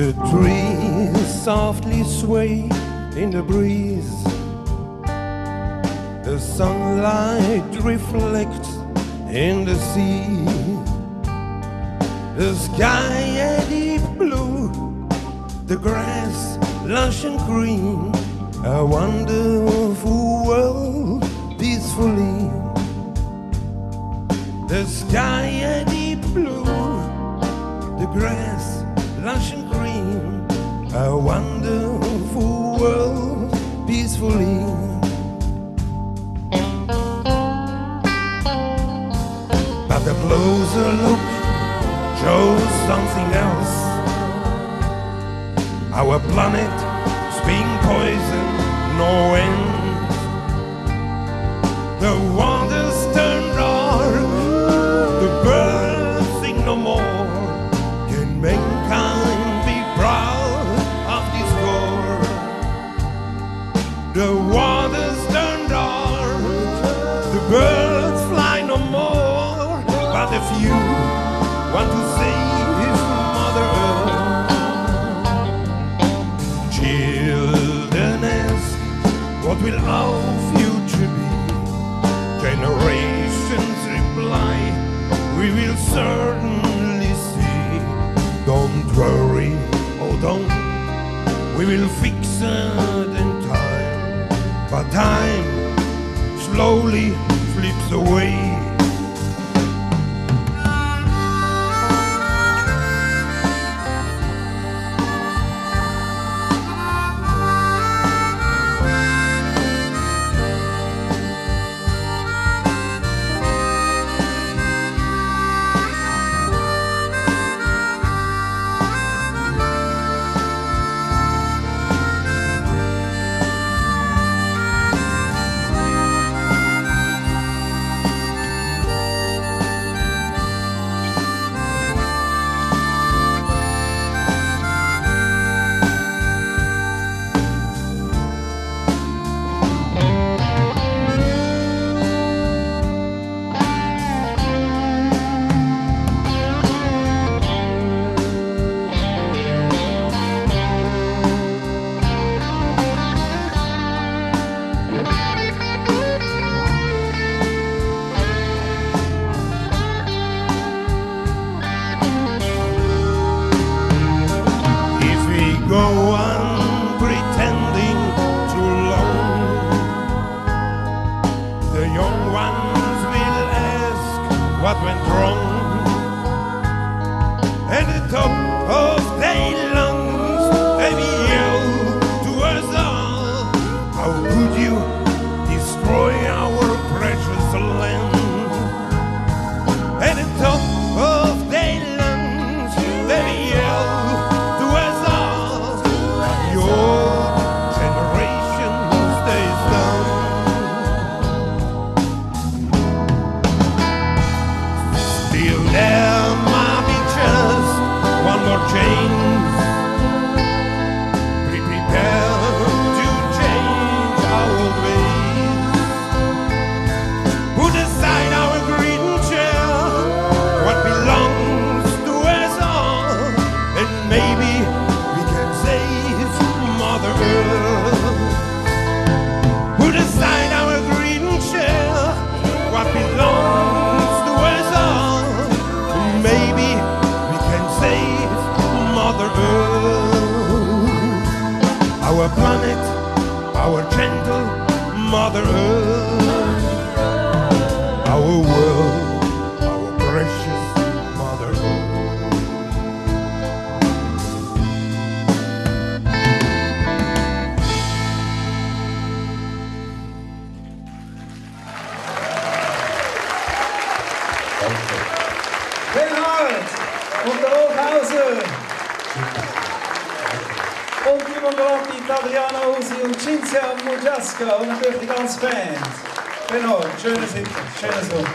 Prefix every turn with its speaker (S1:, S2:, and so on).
S1: The trees softly sway in the breeze. The sunlight reflects in the sea. The sky a deep blue, the grass lush and green. A wonderful world peacefully. The sky a deep blue, the grass lush and. A wonderful world peacefully. But the closer look shows something else. Our planet is being poisoned, no end. The waters if you want to save Mother Earth, children ask, what will our future be? Generations reply, we will certainly see. Don't worry, oh don't, we will fix it in time. But time slowly slips away. The young ones will ask what went wrong. At the top of their lungs, planet, our gentle Mother Earth our world, our precious Mother Earth.
S2: Reinhard und der Hochhauser. Und die Mongolotti, Adriana Usi und Cinzia Mujaska und natürlich die ganze Band. Reinhard, schönes Hit, schönes Lob.